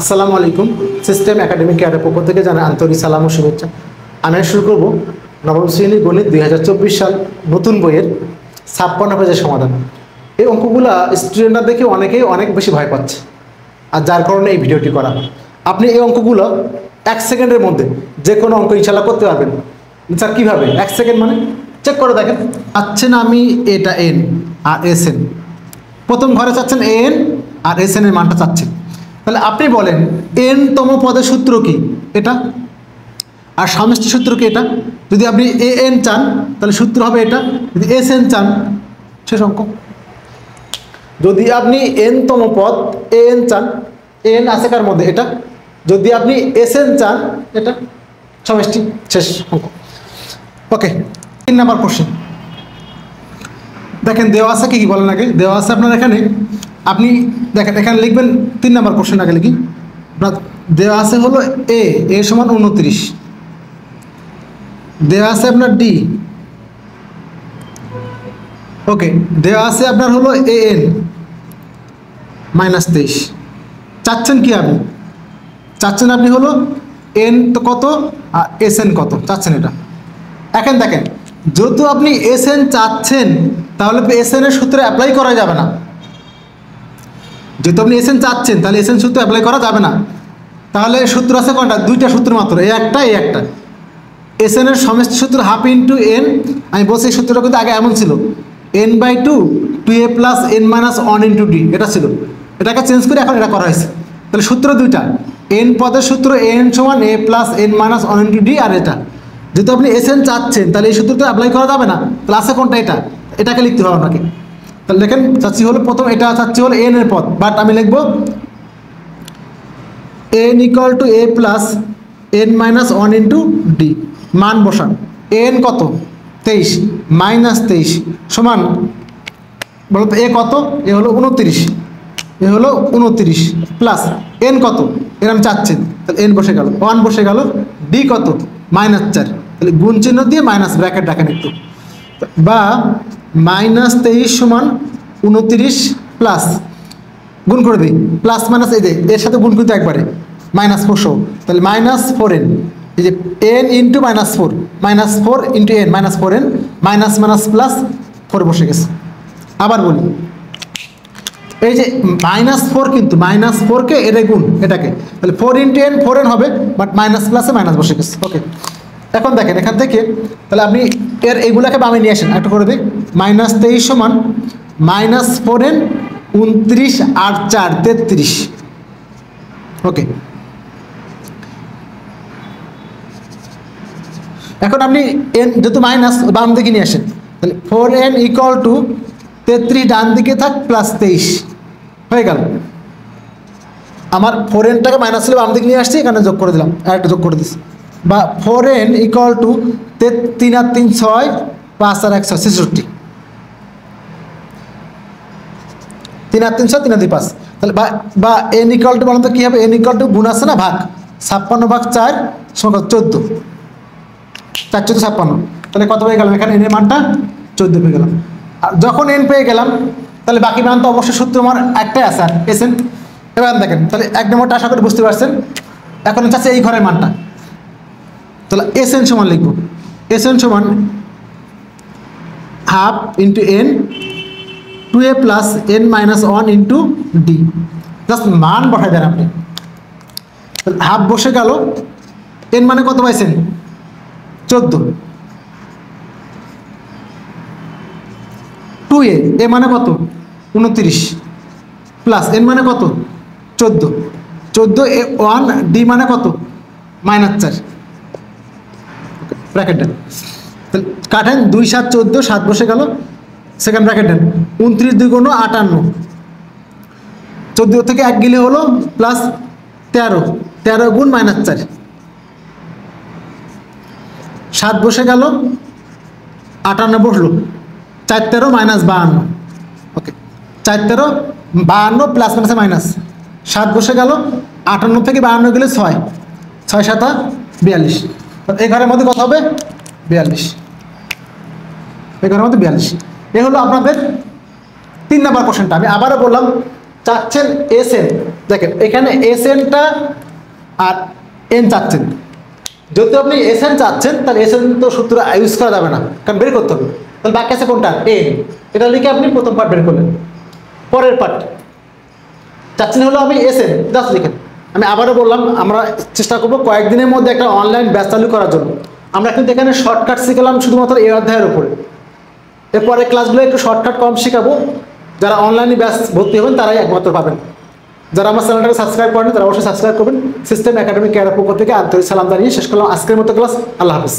আসসালামু আলাইকুম, system academic কেয়ারের পক্ষ থেকে জানাই আন্তরিক সালাম ও শুভেচ্ছা। আমি শুরু করব নবম শ্রেণি গণিত দুই হাজার চব্বিশ সাল নতুন বইয়ের ছাপ্পান্ন পেজের সমাধান। এই অঙ্কগুলা স্টুডেন্টরা দেখে অনেকেই অনেক বেশি ভয় পাচ্ছে, আর যার কারণে এই ভিডিওটি করা আপনি এই অঙ্কগুলো এক সেকেন্ডের মধ্যে যে কোনো অঙ্ক ইনশাল্লাহ করতে পারবেন। স্যার, কীভাবে? এক সেকেন্ড মানে? চেক করে দেখেন। চাচ্ছেন আমি এটা এন আর এস এন প্রথম ঘরে চাচ্ছেন এ এন আর এস এন এর মানটা চাচ্ছেন। তাহলে আপনি বলেন, এন তম পদের সূত্র কি? এটা? আর সমষ্টি সূত্র কি এটা? যদি আপনি এ এন চান, তাহলে সূত্র হবে এটা। যদি এস এন চান, শেষ অঙ্ক। যদি আপনি এন তম পদ, এ এন চান এন আছে কার মধ্যে? এটা? যদি আপনি এস এন চান, এটা? সমষ্টি শেষ অঙ্ক। ওকে, তিন নাম্বার কোশ্চেন দেখেন, দেওয়া আছে কি কি বলেন আগে? দেওয়া আছে আপনার এখানে আপনি দেখেন, এখানে লিখবেন তিন নাম্বার কোশ্চেন আগে লিখি। দেওয়া আছে হলো এ এ সমান উনত্রিশ। দেওয়া আছে আপনার ডি ওকে দেওয়া আছে আপনার হলো এ এন মাইনাস তেইশ। চাচ্ছেন কি আপনি? চাচ্ছেন আপনি হলো এন তো কত? আর এস এন কত? চাচ্ছেন এটা। এখন দেখেন, যেহেতু আপনি এস এন চাচ্ছেন, তাহলে এস এন এর সূত্রে অ্যাপ্লাই করা যাবে না। যেহেতু আপনি এসেন চাচ্ছেন, তাহলে এসেন সূত্র অ্যাপ্লাই করা যাবে না। তাহলে সূত্র আছে কোনটা? দুইটা সূত্র মাত্র এই একটা এই একটা। এস এন এর সমস্ত সূত্র হাফ ইন্টু এন আমি বলছি সূত্রটা কিন্তু আগে এমন ছিল। N by two two A plus N minus one into D এটা ছিল। এটাকে চেঞ্জ করে এখন এটা করা হয়েছে। তাহলে সূত্র দুইটা। এন পদের সূত্র এন সমান A plus N minus one into D আর এটা। যেহেতু আপনি এস এন চাচ্ছেন, তাহলে এই সূত্রটা অ্যাপ্লাই করা যাবে না। তাহলে আছে কোনটা এটা? এটাকে লিখতে হবে আপনাকে। তাহলে দেখেন, চাচ্ছি হলো প্রথম, এটা চাচ্ছি হলো এন এর পদ বাট আমি লিখব N equal to A plus N minus one into D মান বসান এন কত? তেইশ মাইনাস তেইশ, সমান, বলতো এ কত? এ হলো উনত্রিশ এ হলো উনত্রিশ প্লাস এন কত? এর আমি চাচ্ছেন তাহলে এন বসে গেল ওয়ান বসে গেল ডি কত? মাইনাস চার, তাহলে গুণ চিহ্ন দিয়ে মাইনাস ব্র্যাকেট রাখেন একটু, বা মাইনাস তেইশ সমান উনত্রিশ প্লাস, গুণ করে দিই, প্লাস মাইনাস, এই যে, এর সাথে গুণ কিন্তু একবারে, মাইনাস ফোরশো তাহলে মাইনাস ফোর এন এই যে N into minus four minus four into N minus four N minus minus plus four বসে গেছে। আবার বলি, এই যে মাইনাস ফোর কিন্তু, মাইনাস ফোরকে এর গুণ এটাকে, তাহলে four into N four N হবে বাট মাইনাস প্লাসে মাইনাস বসে গেছে ওকে এখন দেখেন, এখান থেকে, তাহলে আপনি এর এইগুলাকে বামে নিয়ে আসেন একটা করে দিই। মাইনাস তেইশ সমান মাইনাস ফোর এন উনত্রিশ আট চার, তেত্রিশ। ওকে এখন আপনি এন যেহেতু মাইনাস, বাম দিকে নিয়ে আসেন, তাহলে ফোর এন ইকুয়াল টু তেত্রিশ ডান দিকে থাক প্লাস তেইশ। হয়ে গেল। আমার ফোর এনটাকে মাইনাস ছিল বাম দিকে নিয়ে আসছি, এখানে যোগ করে দিলাম, আর একটা যোগ করে দিচ্ছি বা ফোর এন ইকুয়াল টু তিন আর তিন ছয়, পাঁচ আর এক ছয়, ছেষট্টি। তিন আর তিন ছয়, তিন দুই পাঁচ। তাহলে বা এন ইকুয়াল টু বলেন তো কী হবে? এন ইকুয়াল টু গুণ আছে না ভাগ? ছাপ্পান্ন ভাগ চার সংখ্যা চোদ্দ। চার, চোদ্দ, ছাপ্পান্ন। তাহলে কত পেয়ে গেলাম এখানে? এনের মানটা চোদ্দ পেয়ে গেলাম। আর যখন এন পেয়ে গেলাম, তাহলে বাকি মান তো অবশ্যই সূত্র আমার একটাই আছে। আর এস এবার দেখেন, তাহলে এক নম্বরটা আশা করি বুঝতে পারছেন। এখন চাচ্ছে এই ঘরের মানটা। তাহলে এস এন সমান লিখব। এস এন সমান half into N two A plus N minus one into D just মান বসাই দেন আপনি। হাফ বসে গেল। এন মানে কত পাইছেন? চোদ্দ। টু এ এ মানে কত? উনত্রিশ। প্লাস এন মানে কত? চোদ্দ। চোদ্দ এ ওয়ান ডি মানে কত? মাইনাস চার। ব্র্যাকেট দেন। কাটেন, দুই সাত চোদ্দ, সাত বসে গেল। সেকেন্ড ব্র্যাকেট দেন। উনত্রিশ দুই কোনো আটান্ন। চোদ্দ থেকে এক গিলে হলো প্লাস তেরো। তেরো গুণ মাইনাস চার। সাত বসে গেল, আটান্ন বসল। চার তেরো মাইনাস বাহান্ন। ওকে চার তেরো, বাহান্ন প্লাস মাইনাসে মাইনাস সাত বসে গেল, আটান্ন থেকে বাহান্ন গেলে ছয়। ছয় সাতা বিয়াল্লিশ। এই ঘরের মধ্যে কত হবে? বিয়াল্লিশ। এই ঘরের মধ্যে বিয়াল্লিশ। এ হলো আপনাদের তিন নাম্বার কোশ্চেনটা আমি আবারও বললাম, চাচ্ছেন এস এন দেখেন, এখানে এস এনটা আর এন চাচ্ছেন। যদি আপনি এস এন চাচ্ছেন, তাহলে এস এন তো সূত্র ইউজ করা যাবে না, কারণ বের করতে হবে। তাহলে বাকি আছে কোনটা? এন এটা লিখে আপনি প্রথম পার্ট বের করলেন। পরের পার্ট চাচ্ছেন হলো আমি এস এন জাস্ট লিখেন। আমি আবারও বললাম, আমরা চেষ্টা করব কয়েকদিনের মধ্যে একটা অনলাইন ব্যাচ চালু করার জন্য। আমরা কিন্তু এখানে শর্টকাট শিখলাম শুধুমাত্র এই অধ্যায়ের উপরে। এরপরে ক্লাসগুলো একটু শর্টকাট কম শেখাবো। যারা অনলাইনে ব্যাস ভর্তি হবেন, তারাই একমাত্র পাবেন। যারা আমার চ্যানেলটাকে সাবস্ক্রাইব করেন তারা অবশ্যই সাবস্ক্রাইব করবেন। সিস্টেম একাডেমি কেয়ার পক্ষ থেকে আন্তরিক সালাম জানিয়ে শেষ করলাম আজকের মতো ক্লাস আল্লাহ হাফিজ।